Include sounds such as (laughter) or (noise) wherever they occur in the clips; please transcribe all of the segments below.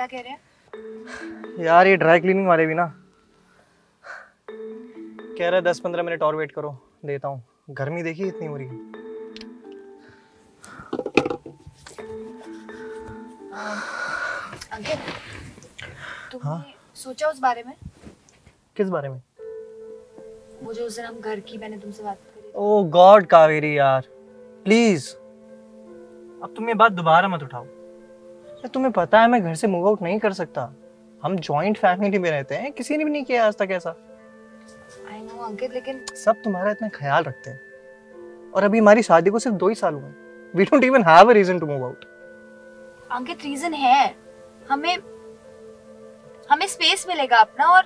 क्या कह रहे हैं? यार ये ड्राई क्लीनिंग वाले भी ना। कह रहे दस पंद्रह मिनट और वेट करो देता हूँ। गर्मी देखी इतनी हो रही है। अंकित तुमने सोचा उस बारे में? किस बारे में? वो जो उस दिन हम घर की मैंने तुमसे बात करी ओ गॉड कावेरी यार। प्लीज़ अब तुम ये बात दोबारा मत उठाओ। तुम्हें पता है मैं घर से मूव आउट नहीं कर सकता? हम जॉइंट फैमिली में रहते हैं किसी ने भी नहीं किया आज तक ऐसा। आई नो अंकित लेकिन सब तुम्हारा इतना ख्याल रखते हैं। और अभी हमारी शादी को सिर्फ़ दो ही साल हुए we don't even have a reason to move out Ankit reason है। हमें हमें स्पेस मिलेगा अपना और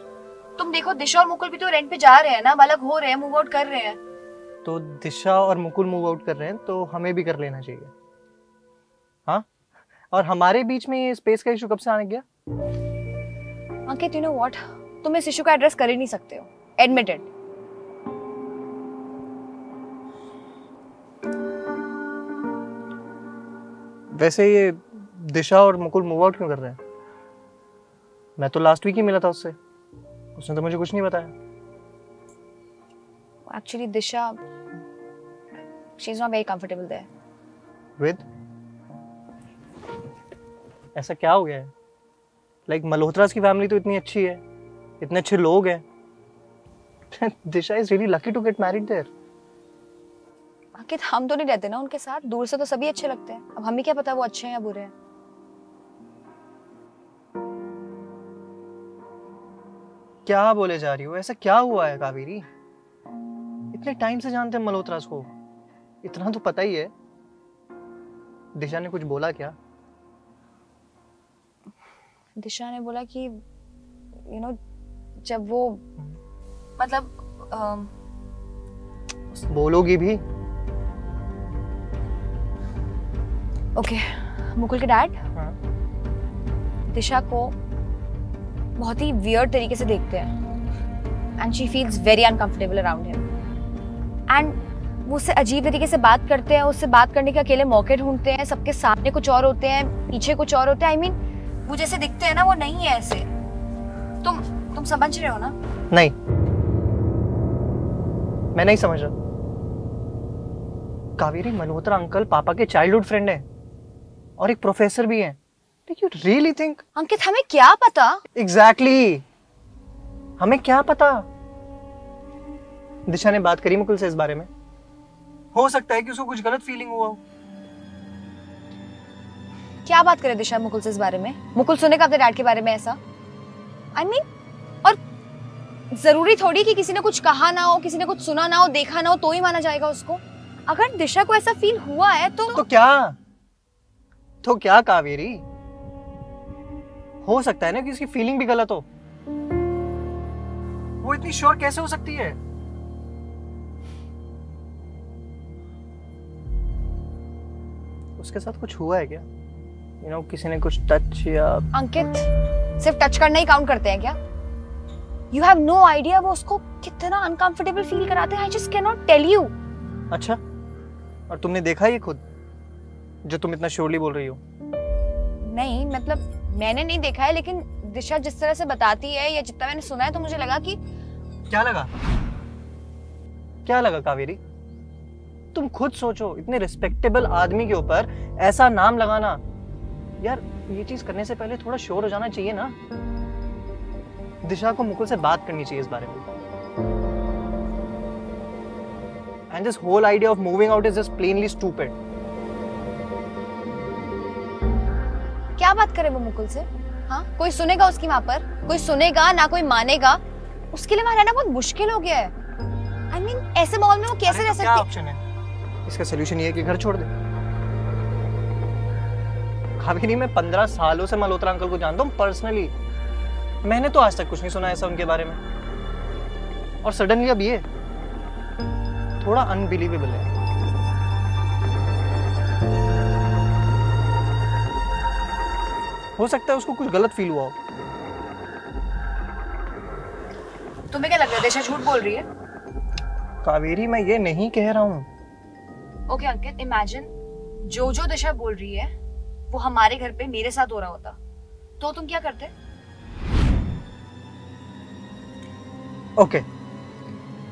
तुम देखो दिशा और मुकुल भी तो रेंट पे जा रहे हैं ना अलग हो रहे हैं मूव आउट कर रहे हैं। तो दिशा और मुकुल मूव आउट कर रहे हैं तो हमें भी कर लेना चाहिए। और हमारे बीच में ये स्पेस का इशू कब से आने गया? अंकित यू नो व्हाट तुम इस इशू का एड्रेस कर ही नहीं सकते हो. एडमिटेड वैसे ये दिशा और मुकुल मूव आउट क्यों कर रहे हैं? मैं तो लास्ट वीक ही मिला था उससे. उसने तो मुझे कुछ नहीं बताया. Actually Disha she is not very comfortable there with ऐसा क्या हो गया है? लाइक like, मल्होत्रास की फैमिली तो इतनी अच्छी है। इतने अच्छे लोग हैं। (laughs) Disha is really lucky to get married there Ankit हम तो नहीं रहते ना उनके साथ। दूर से तो सभी अच्छे लगते हैं। अब हमें क्या पता वो अच्छे हैं या बुरे हैं? क्या बोले जा रही हो? ऐसा क्या हुआ है कावेरी? इतने टाइम से जानते हैं मल्होत्रास को। इतना तो पता ही है। दिशा ने कुछ बोला क्या? दिशा ने बोला कि यू नो जब वो मतलब बोलोगी भी? ओके मुकुल के डैड हाँ। दिशा को बहुत ही वियर्ड तरीके से देखते हैं। And she feels very uncomfortable around him and वो उससे अजीब तरीके से बात करते हैं उससे बात करने के अकेले मौके ढूंढते हैं सबके सामने कुछ और होते हैं पीछे कुछ और होते हैं। आई मीन वो जैसे दिखते हैं ना वो नहीं है ऐसे। तुम तुम समझ रहे हो ना? नहीं। मैं नहीं समझ रहा। कावेरी मल्होत्रा अंकल पापा के चाइल्डहुड फ्रेंड हैं। और एक प्रोफेसर भी हैं। यू रियली थिंक अंकित हमें क्या पता? Exactly exactly. हमें क्या पता? दिशा ने बात करी मुकुल से इस बारे में। हो सकता है कि उसको कुछ गलत फीलिंग हुआ हो। क्या बात करे दिशा मुकुल से इस बारे में? मुकुल सुनेगा अपने डैड के बारे में ऐसा? आई I मीन mean, और ज़रूरी थोड़ी कि किसी ने कुछ कहा ना हो किसी ने कुछ सुना ना हो देखा ना हो तो ही माना जाएगा उसको। अगर दिशा को ऐसा फील हुआ है तो तो क्या? तो क्या कावेरी? हो सकता है ना कि उसकी फीलिंग भी गलत हो। वो इतनी श्योर कैसे हो सकती है? उसके साथ कुछ हुआ है क्या? यू नो किसी ने कुछ टच या अंकित सिर्फ़ टच करना ही काउंट करते हैं क्या? यू हैव नो आइडिया वो उसको कितना अनकंफर्टेबल फील कराते हैं। I just can not tell you अच्छा और तुमने देखा ये खुद जो तुम इतना श्योरली बोल रही हो? नहीं मतलब मैंने नहीं देखा है लेकिन दिशा जिस तरह से बताती है या जितना मैंने सुना है तो मुझे लगा कि क्या लगा? क्या लगा कावेरी? तुम खुद सोचो इतने रिस्पेक्टेबल आदमी के ऊपर ऐसा नाम लगाना यार ये चीज़ करने से पहले थोड़ा श्योर हो जाना चाहिए ना। दिशा को मुकुल से बात करनी चाहिए इस बारे में। And this whole idea of moving out is just plainly stupid क्या बात करे वो मुकुल से? हाँ? कोई सुनेगा उसकी वहाँ पर? कोई सुनेगा ना कोई मानेगा? उसके लिए वहाँ रहना बहुत मुश्किल हो गया है। आई I मीन mean, ऐसे माहौल में वो कैसे रह क्या सकती ऑप्शन है? इसका सोल्यूशन ये है कि घर छोड़ दे। कावेरी मैं पंद्रह सालों से मल्होत्रा अंकल को जानता हूँ पर्सनली मैंने तो आज तक कुछ नहीं सुना ऐसा उनके बारे में। और सडनली अब ये थोड़ा अनबिलीवेबल है। हो सकता है उसको कुछ गलत फील हुआ हो। तुम्हें क्या लग रहा है दिशा झूठ बोल रही है? कावेरी मैं ये नहीं कह रहा हूँ। ओके अंकित इमेजिन जो जो दिशा बोल रही है वो हमारे घर पे मेरे साथ हो रहा होता। तो तुम क्या करते? Okay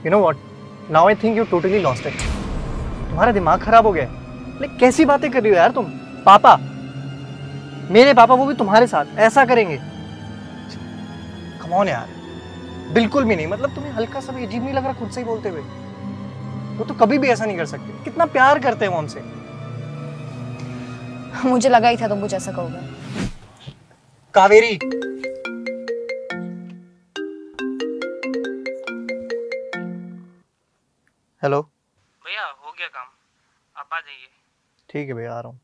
you know what now I think you totally lost it तुम्हारा दिमाग खराब हो गया लाइक कैसी बातें कर रही हो यार तुम? पापा। मेरे पापा, वो भी तुम्हारे साथ। ऐसा करेंगे। कमौन यार। बिल्कुल भी नहीं। मतलब तुम्हें हल्का सा भी अजीब नहीं लग रहा खुद से ही बोलते हुए? वो तो कभी भी ऐसा नहीं कर सकते। कितना प्यार करते हैं वो हमसे। मुझे लगा ही था तुम कुछ ऐसा कहोगे। कावेरी। हेलो। भैया हो गया काम। आप आ जाइए। ठीक है भैया आ रहा हूँ।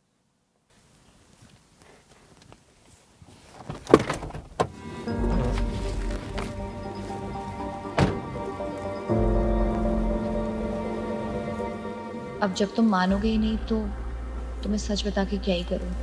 अब जब तुम मानोगे ही नहीं तो तुम्हें सच बता के क्या ही करूँ?